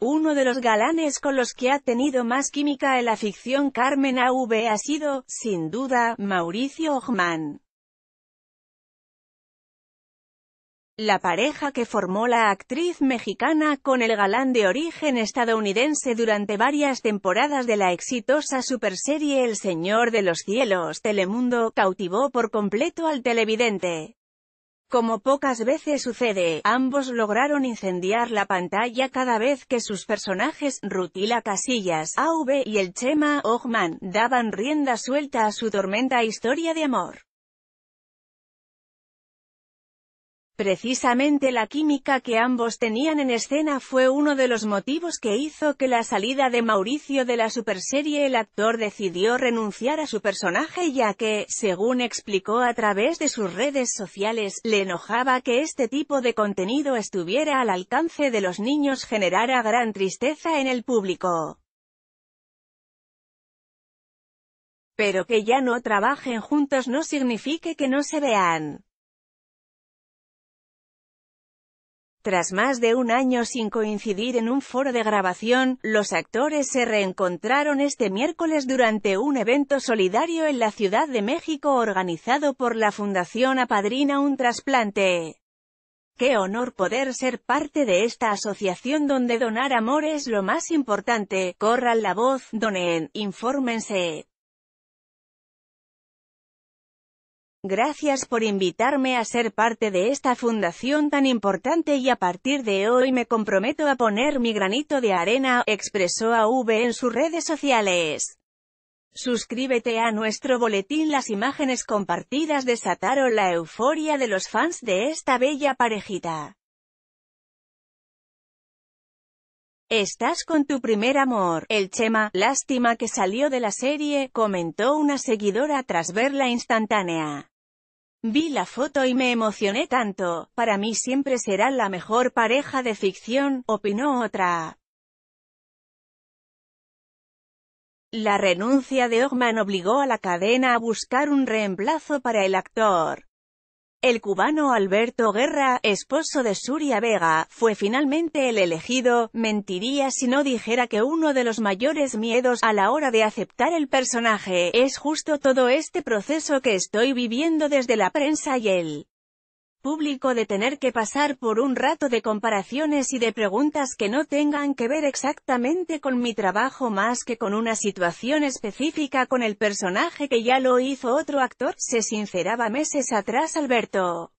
Uno de los galanes con los que ha tenido más química en la ficción Carmen AV ha sido, sin duda, Mauricio Ogman. La pareja que formó la actriz mexicana con el galán de origen estadounidense durante varias temporadas de la exitosa superserie El Señor de los Cielos, Telemundo, cautivó por completo al televidente. Como pocas veces sucede, ambos lograron incendiar la pantalla cada vez que sus personajes, Rutila Casillas, AV y el Chema, Ogman, daban rienda suelta a su tormenta historia de amor. Precisamente la química que ambos tenían en escena fue uno de los motivos que hizo que la salida de Mauricio de la superserie el actor decidió renunciar a su personaje ya que, según explicó a través de sus redes sociales, le enojaba que este tipo de contenido estuviera al alcance de los niños generara gran tristeza en el público. Pero que ya no trabajen juntos no signifique que no se vean. Tras más de un año sin coincidir en un foro de grabación, los actores se reencontraron este miércoles durante un evento solidario en la Ciudad de México organizado por la Fundación Apadrina un trasplante. Qué honor poder ser parte de esta asociación donde donar amor es lo más importante. Corran la voz, donen, infórmense. Gracias por invitarme a ser parte de esta fundación tan importante y a partir de hoy me comprometo a poner mi granito de arena, expresó AV en sus redes sociales. Suscríbete a nuestro boletín Las imágenes compartidas desataron la euforia de los fans de esta bella parejita. Estás con tu primer amor, el Chema, lástima que salió de la serie, comentó una seguidora tras verla instantánea. Vi la foto y me emocioné tanto, para mí siempre será la mejor pareja de ficción, opinó otra. La renuncia de Ogman obligó a la cadena a buscar un reemplazo para el actor. El cubano Alberto Guerra, esposo de Suria Vega, fue finalmente el elegido, mentiría si no dijera que uno de los mayores miedos a la hora de aceptar el personaje, es justo todo este proceso que estoy viviendo desde la prensa y el público de tener que pasar por un rato de comparaciones y de preguntas que no tengan que ver exactamente con mi trabajo más que con una situación específica con el personaje que ya lo hizo otro actor, se sinceraba meses atrás Alberto.